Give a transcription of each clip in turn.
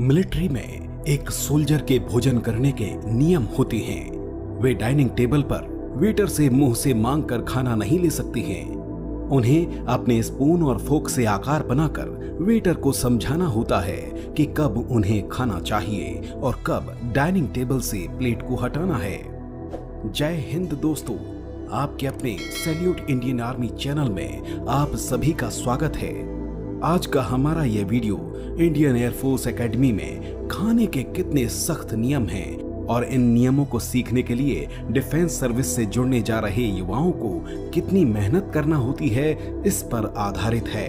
Military में एक soldier के भोजन करने के नियम होते हैं। वे डाइनिंग टेबल पर वेटर से मुँह से मांग कर खाना नहीं ले सकते हैं। उन्हें अपने स्पून और फोक से आकार बनाकर वेटर को समझाना होता है कि कब उन्हें खाना चाहिए और कब डाइनिंग टेबल से प्लेट को हटाना है। जय हिंद दोस्तों, आपके अपने सैल्यूट इंडियन आर्मी चैनल में आप सभी का स्वागत है। आज का हमारा यह वीडियो इंडियन एयरफोर्स एकेडमी में खाने के कितने सख्त नियम हैं और इन नियमों को सीखने के लिए डिफेंस सर्विस से जुड़ने जा रहे युवाओं को कितनी मेहनत करना होती है, इस पर आधारित है।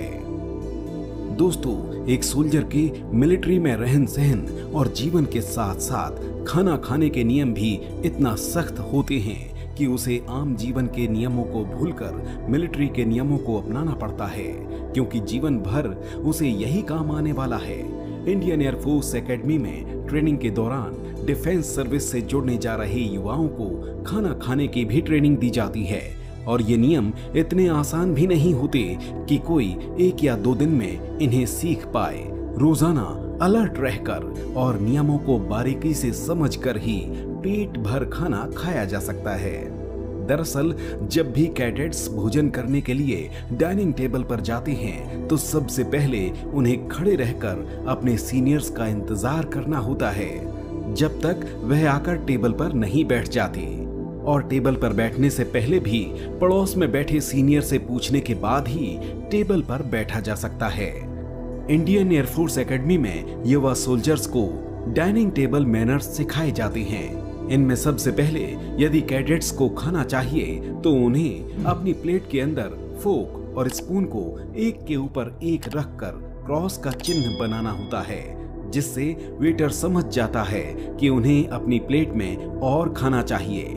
दोस्तों, एक सोल्जर के मिलिट्री में रहन सहन और जीवन के साथ साथ खाना खाने के नियम भी इतना सख्त होते हैं। कि उसे आम जीवन के नियमों को भूलकर मिलिट्री के नियमों को अपनाना पड़ता है, क्योंकि जीवन भर उसे यही काम आने वाला है। इंडियन एयरफोर्स एकेडमी में ट्रेनिंग के दौरान डिफेंस सर्विस से जुड़ने जा रहे युवाओं को खाना खाने की भी ट्रेनिंग दी जाती है। और ये नियम इतने आसान भी नहीं होते कि कोई एक या दो दिन में इन्हें सीख पाए। रोज़ाना अलर्ट रहकर और नियमों को बारीकी से समझकर ही पेट भर खाना खाया जा सकता है। दरअसल, जब भी कैडेट्स भोजन करने के लिए डाइनिंग टेबल पर जाते हैं तो सबसे पहले उन्हें खड़े रहकर अपने सीनियर्स का इंतज़ार करना होता है, जब तक वह आकर टेबल पर नहीं बैठ जाते। और टेबल पर बैठने से पहले भी पड़ोस में बैठे सीनियर से पूछने के बाद ही टेबल पर बैठा जा सकता है। इंडियन एयरफोर्स एकेडमी में युवा सोल्जर्स को डाइनिंग टेबल मैनर्स सिखाए जाते हैं। इनमें सबसे पहले यदि कैडेट्स को खाना चाहिए तो उन्हें अपनी प्लेट के अंदर फोक और स्पून को एक के ऊपर एक रखकर क्रॉस का चिन्ह बनाना होता है, जिससे वेटर समझ जाता है कि उन्हें अपनी प्लेट में और खाना चाहिए।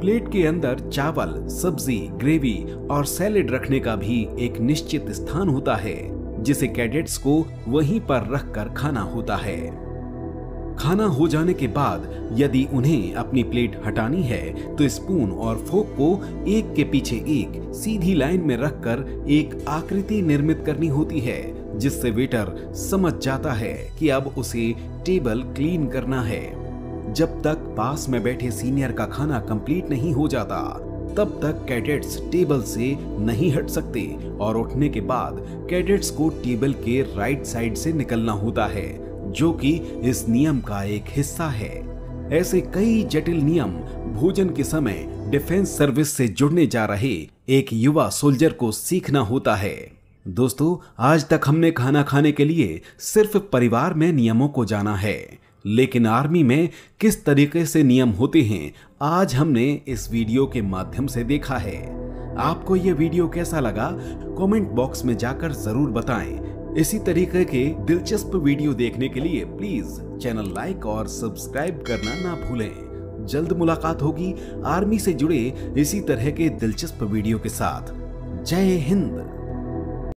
प्लेट के अंदर चावल, सब्ज़ी, ग्रेवी और सैलेड रखने का भी एक निश्चित स्थान होता है, जिसे कैडेट्स को वहीं पर रखकर खाना होता है। खाना हो जाने के बाद यदि उन्हें अपनी प्लेट हटानी है तो स्पून और फोक को एक के पीछे एक सीधी लाइन में रखकर एक आकृति निर्मित करनी होती है, जिससे वेटर समझ जाता है कि अब उसे टेबल क्लीन करना है। जब तक पास में बैठे सीनियर का खाना कंप्लीट नहीं हो जाता, तब तक कैडेट्स टेबल से नहीं हट सकते और उठने के बाद कैडेट्स को टेबल के राइट साइड से निकलना होता है। जो कि इस नियम का एक हिस्सा है। ऐसे कई जटिल नियम भोजन के समय डिफेंस सर्विस से जुड़ने जा रहे एक युवा सोल्जर को सीखना होता है। दोस्तों, आज तक हमने खाना खाने के लिए सिर्फ़ परिवार में नियमों को जाना है। लेकिन आर्मी में किस तरीके से नियम होते हैं, आज हमने इस वीडियो के माध्यम से देखा है। आपको यह वीडियो कैसा लगा, कमेंट बॉक्स में जाकर ज़रूर बताएँ। इसी तरीके के दिलचस्प वीडियो देखने के लिए प्लीज़ चैनल लाइक और सब्सक्राइब करना ना भूलें। जल्द मुलाकात होगी आर्मी से जुड़े इसी तरह के दिलचस्प वीडियो के साथ। जय हिंद।